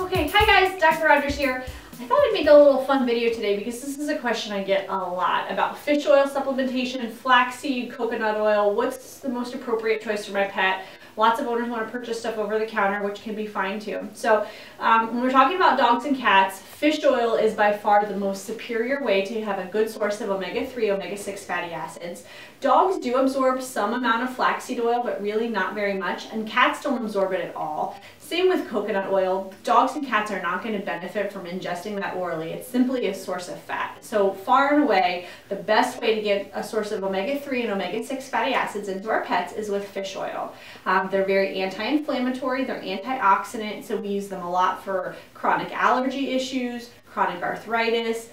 Okay, hi guys, Dr. Rogers here. I thought I'd make a little fun video today because this is a question I get a lot about fish oil supplementation, flaxseed, coconut oil, what's the most appropriate choice for my pet? Lots of owners want to purchase stuff over the counter, which can be fine too. So um, when we're talking about dogs and cats, fish oil is by far the most superior way to have a good source of omega-3, omega-6 fatty acids. Dogs do absorb some amount of flaxseed oil, but really not very much, and cats don't absorb it at all. Same with coconut oil. Dogs and cats are not going to benefit from ingesting that orally. It's simply a source of fat. So far and away, the best way to get a source of omega-3 and omega-6 fatty acids into our pets is with fish oil. Um, they're very anti-inflammatory, they're antioxidant, so we use them a lot for chronic allergy issues, chronic arthritis,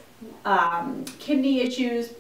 um, kidney issues,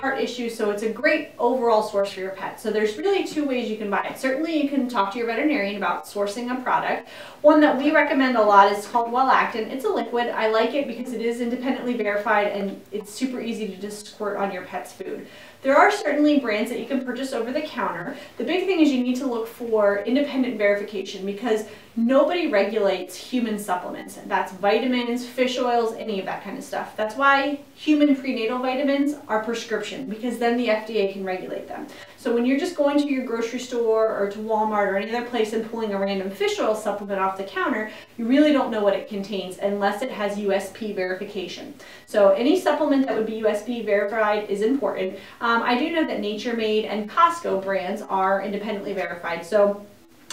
heart issues, so it's a great overall source for your pet. So there's really two ways you can buy it. Certainly you can talk to your veterinarian about sourcing a product. One that we recommend a lot is called Welactin. It's a liquid. I like it because it is independently verified and it's super easy to just squirt on your pet's food. There are certainly brands that you can purchase over the counter. The big thing is you need to look for independent verification because nobody regulates human supplements. That's vitamins, fish oils, any of that kind of stuff. That's why human prenatal vitamins are prescription because then the FDA can regulate them. So when you're just going to your grocery store or to Walmart or any other place and pulling a random fish oil supplement off the counter, you really don't know what it contains unless it has USP verification. So any supplement that would be USP verified is important. Um, I do know that Nature Made and Costco brands are independently verified. So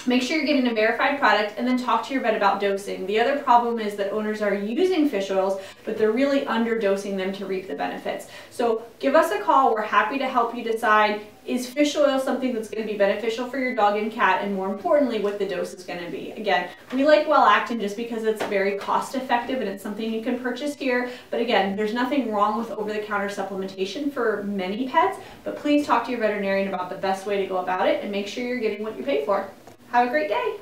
Make sure you're getting a verified product and then talk to your vet about dosing. The other problem is that owners are using fish oils, but they're really underdosing them to reap the benefits. So give us a call. We're happy to help you decide is fish oil something that's going to be beneficial for your dog and cat and more importantly what the dose is going to be. Again, we like Welactin just because it's very cost effective and it's something you can purchase here. But again, there's nothing wrong with over-the-counter supplementation for many pets, but please talk to your veterinarian about the best way to go about it and make sure you're getting what you pay for. Have a great day.